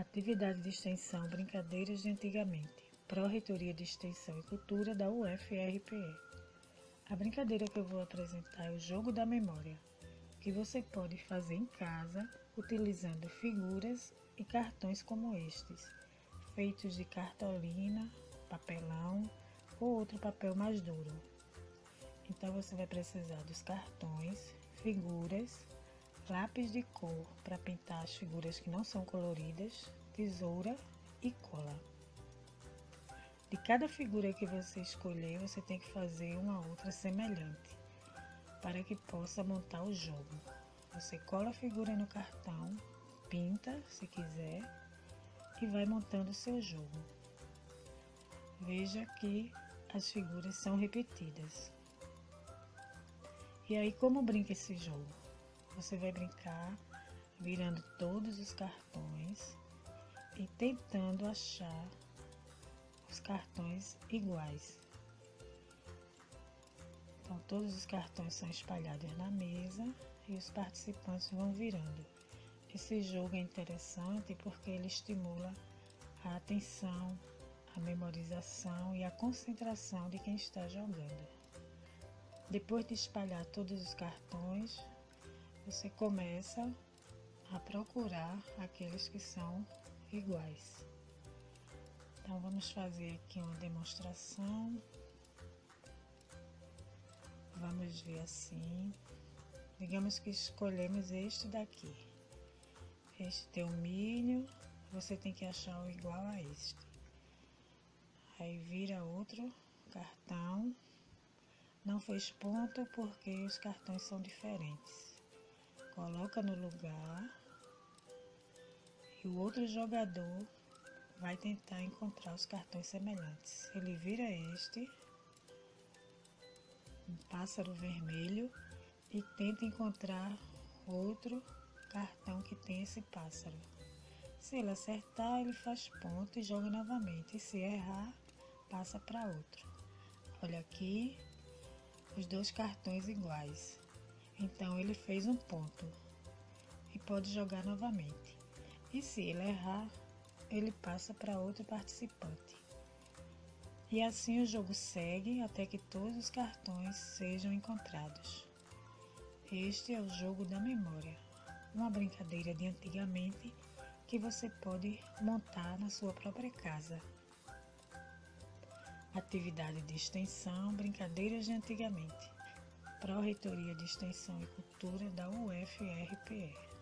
Atividade de extensão Brincadeiras de Antigamente. Pró-Reitoria de Extensão e Cultura da UFRPE. A brincadeira que eu vou apresentar é o jogo da memória, que você pode fazer em casa utilizando figuras e cartões como estes, feitos de cartolina, papelão ou outro papel mais duro. Então você vai precisar dos cartões, figuras, lápis de cor para pintar as figuras que não são coloridas, tesoura e cola. De cada figura que você escolher, você tem que fazer uma outra semelhante para que possa montar o jogo. Você cola a figura no cartão, pinta se quiser e vai montando o seu jogo. Veja que as figuras são repetidas. E aí, como brinca esse jogo? Você vai brincar virando todos os cartões e tentando achar os cartões iguais. Então, todos os cartões são espalhados na mesa e os participantes vão virando. Esse jogo é interessante porque ele estimula a atenção, a memorização e a concentração de quem está jogando. Depois de espalhar todos os cartões, você começa a procurar aqueles que são iguais. Então vamos fazer aqui uma demonstração. Vamos ver assim. Digamos que escolhemos este daqui. Este tem o milho, você tem que achar o igual a este. Aí vira outro cartão. Não fez ponto porque os cartões são diferentes. Coloca no lugar e o outro jogador vai tentar encontrar os cartões semelhantes. Ele vira este, um pássaro vermelho, e tenta encontrar outro cartão que tem esse pássaro. Se ele acertar, ele faz ponto e joga novamente. E se errar, passa para outro. Olha aqui, os dois cartões iguais. Então ele fez um ponto e pode jogar novamente. E se ele errar, ele passa para outro participante. E assim o jogo segue até que todos os cartões sejam encontrados. Este é o jogo da memória, uma brincadeira de antigamente que você pode montar na sua própria casa. Atividade de extensão, brincadeiras de antigamente. Pró-Reitoria de Extensão e Cultura da UFRPE.